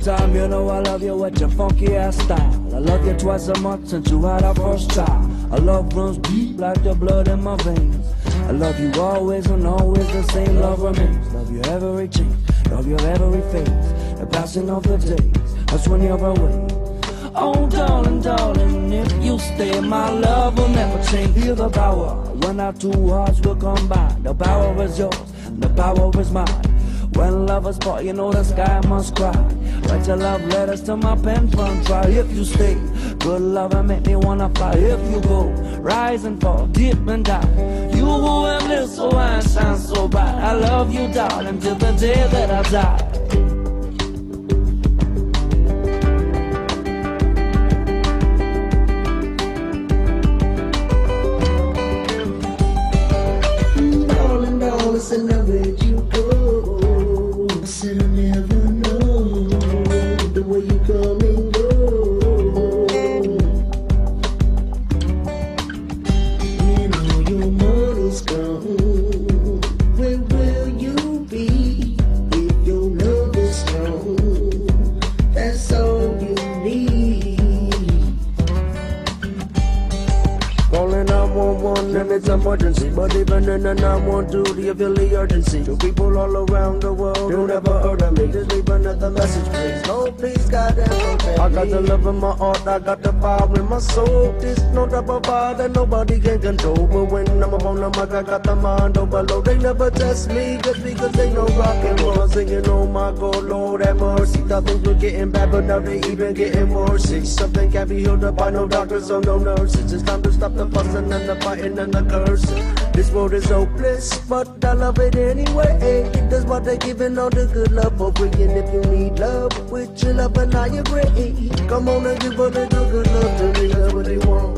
you know I love you with your funky ass style. I love you twice a month since you had our first child. Our love runs deep like the blood in my veins. I love you always and always the same love remains. Love you every change, love you every phase. The passing of the days, that's when you're away. Oh, darling, darling, if you stay, my love will never change. Feel the power when our two hearts will combine. The power is yours, the power is mine. When lovers part, you know the sky must cry. Write your love letters to my pen from try. If you stay, good love and make me wanna fly. If you go, rise and fall, dip and die. You who have lived so high and shine so bright. I love you, darling, till the day that I die. Darling, 911 and it's emergency. But even in the 912, you feel the urgency. To people all around the world who never heard of me. Just leave another message, please. Oh, please, God, I got the love in my heart, I got the power in my soul. This no type of that nobody can control. But when I'm up on the mic, I got the mind overload. They never test me just because they know rock and roll. Singing, oh my God, Lord have mercy. Thought things were getting bad, but now they even getting worse. Something can't be healed up by no doctors or no nurses. It's time to stop the fussing and the fighting and the This world is hopeless, but I love it anyway. Does what they're giving all the good love for free. And if you need love, with your love and I agree. Come on and give a little good love to me, love what they want.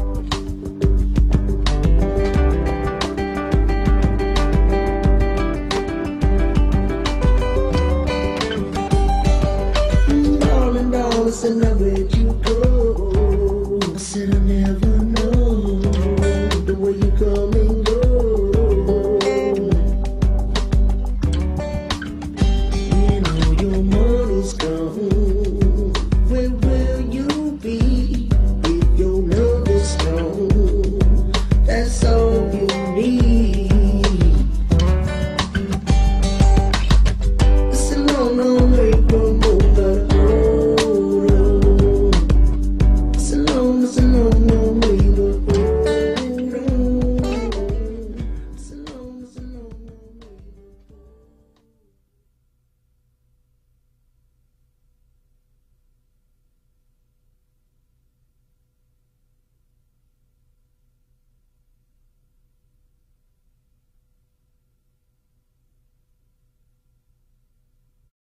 Mm, darling, darling, said now where'd you go? I said I